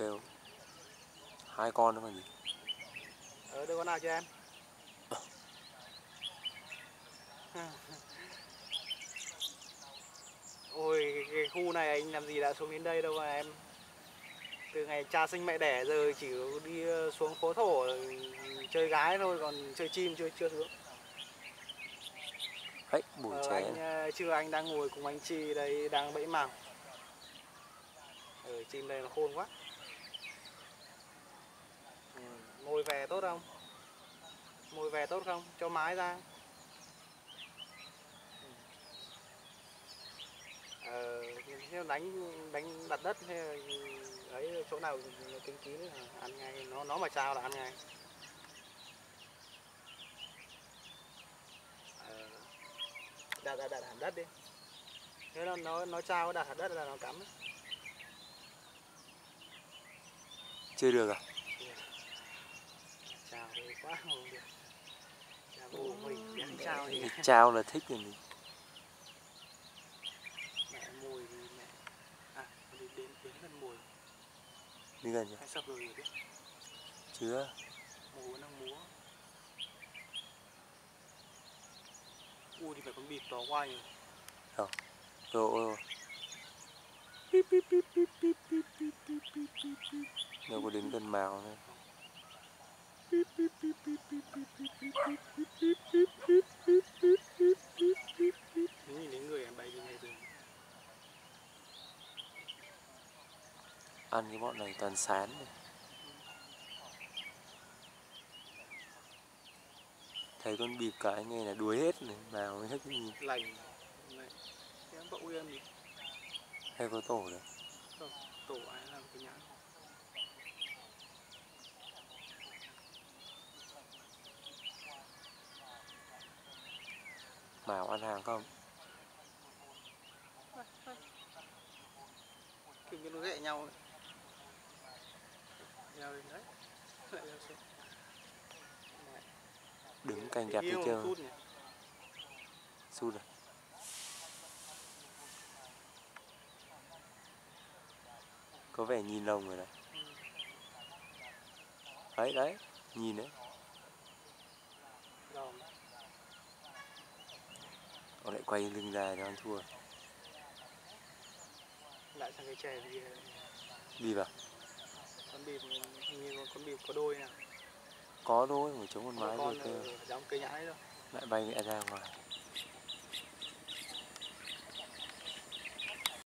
kêu. Hai con nữa còn gì Ở đưa con nào cho em? Ôi cái khu này anh làm gì đã xuống đến đây đâu mà em. Từ ngày cha sinh mẹ đẻ giờ chỉ đi ờ, xuống phố thổ chơi gái thôi còn chơi chim chưa chưa xuống. Ấy buổi ờ, trẻ. anh ờ, trưa anh đang ngồi cùng anh Chi đây đang bẫy màng. Ở chim đây nó khôn quá. ừ, mồi về tốt không? Mồi về tốt không? Cho mái ra. Ờ, đánh đánh đặt đất hay ấy chỗ nào tính kín ăn ngay nó nó mà sao là ăn ngay. Ờ, đặt đặt đặt hẳn đất đi. Thế nó nó nó trao đặt hẳn đất là nó cắm ấy. chưa được à chào đi quá không được chào bố mình biết chào gì trao là thích rồi mình mẹ mùi thì mẹ à đến đến đến gần mùi đi gần chưa hay sập rồi rồi biết chưa. Mùa đang múa u thì phải con bịp to quá nhỉ không rồi đâu có đến gần màu thôi nhìn đến người em bay đi ngay rồi ăn cái bọn này toàn sán này. thấy con bịp cái nghe là đuối hết này màu hết cái gì. Lành. Này em bậu em đi hay có tổ đấy? Không tổ ai làm cái nhãn màu ăn hàng không? Kiểu như nó ghẹ nhau đấy nhau đến đấy lại leo xuống. Này, đứng canh cái trơn phút nhỉ? Sút rồi. Có vẻ nhìn lồng rồi đấy đấy đấy nhìn đấy Rồi. nó lại quay lưng ra cho ăn thua. Lại sang cái chè kia đi vào con bịp hình như con bịp có đôi nè có thôi một chống con mái rồi cơ trong cây nhãi thôi lại bay mẹ ra ngoài